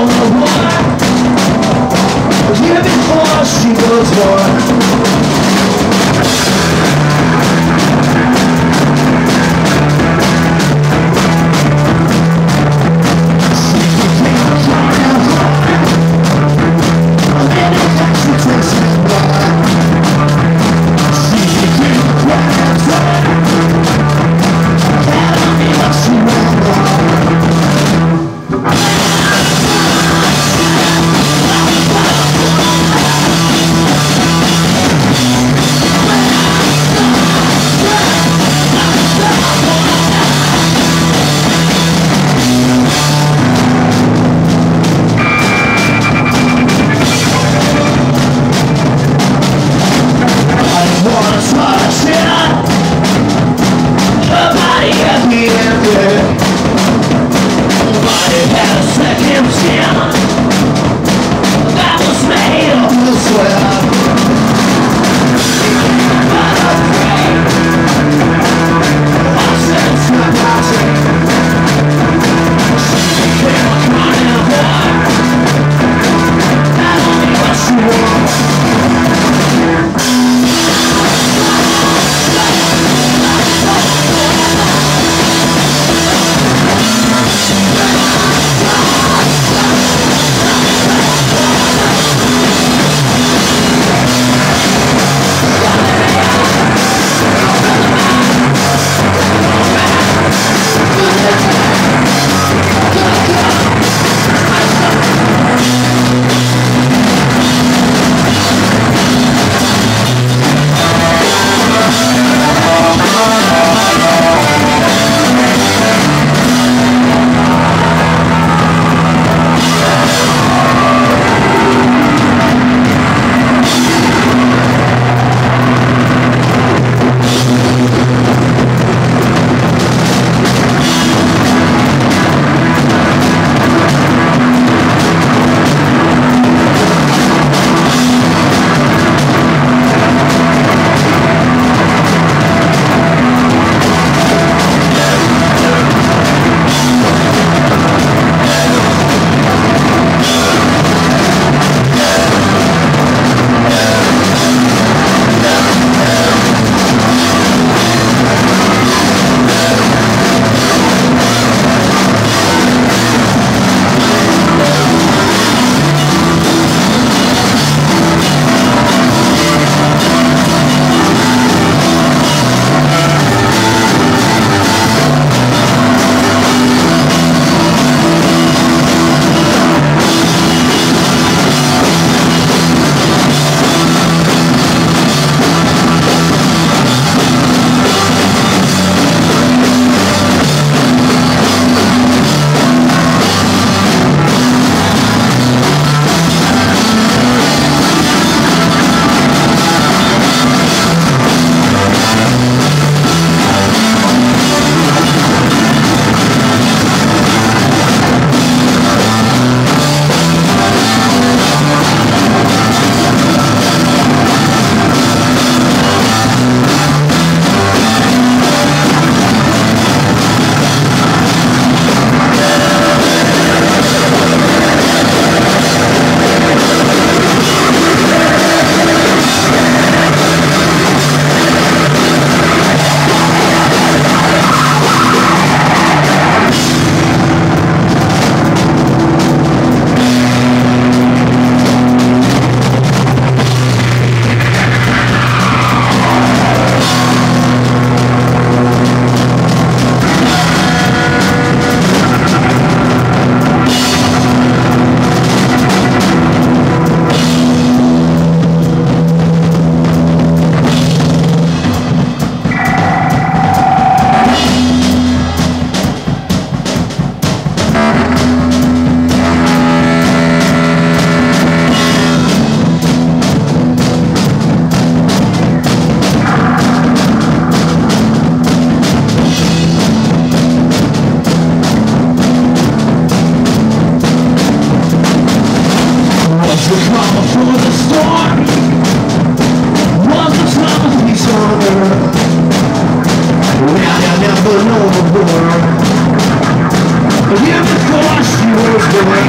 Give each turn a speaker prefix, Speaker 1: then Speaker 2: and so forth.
Speaker 1: Even before she was born yeah. Nobody has a him down. Now you never know the war The year before she was born